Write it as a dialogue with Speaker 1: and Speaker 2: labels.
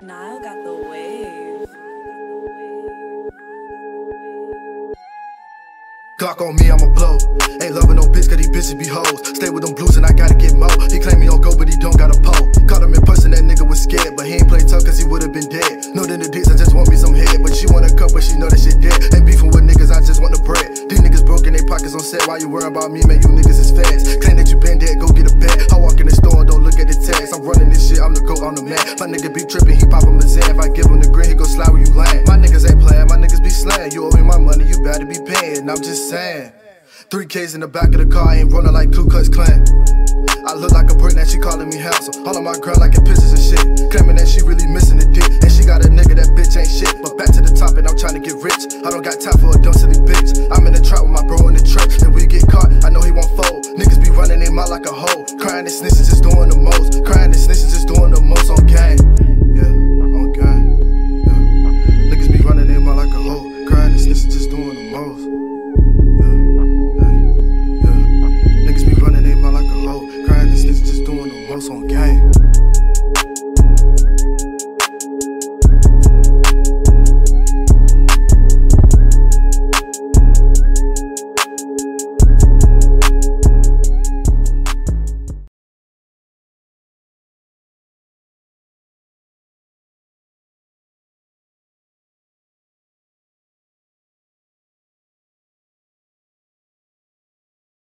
Speaker 1: Nile got the wave. Glock on me, I'ma blow. Ain't loving no bitch, cause these bitches be hoes. Stay with them blues and I gotta get mo. He claim he don't go, but he don't got a pole. Caught him in person, that nigga was scared. But he ain't play tough cause he would've been dead. No, then the dicks, I just want me some head. But she want a cup, but she know that shit dead. Ain't beefing with niggas, I just want the bread. These niggas broke in their pockets on set. Why you worrying about me, man? You niggas is fast. Claim that you been dead, go get a bed. I walk in the store shit, I'm the goat, I'm the man. My nigga be tripping, he pop him a Xan. If I give him the green, he go slide where you land. My niggas ain't playing, my niggas be slaying. You owe me my money, you better be paying. I'm just saying. Three K's in the back of the car, I ain't running like Ku Klux Klan. I look like a brick, now she calling me house. All of my girl like in pictures and shit. Claiming that she really missing the dick. And she got a nigga, that bitch ain't shit. But back to the top, and I'm trying to get rich. I don't got time for a dumb silly bitch. I'm in the trap with my bro in the truck. And we get caught, I know he won't fold. Niggas be running their mouth like a hoe. Crying and snitches is doing the most. Crying snitches just doing the most on. Yeah, on. Yeah. Niggas be running their mouth like a hoe. Crying and snitches just doing the most. Yeah, yeah. Niggas be running their mouth like a hoe. Crying and snitches just doing the most on game.